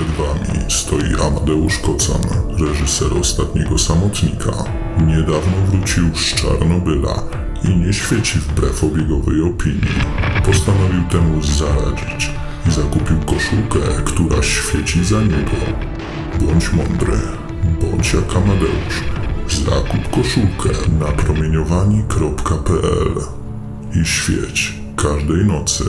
Przed wami stoi Amadeusz Kocan, reżyser Ostatniego Samotnika. Niedawno wrócił z Czarnobyla i nie świeci wbrew obiegowej opinii. Postanowił temu zaradzić i zakupił koszulkę, która świeci za niego. Bądź mądry, bądź jak Amadeusz. Zakup koszulkę na promieniowani.pl i świeć każdej nocy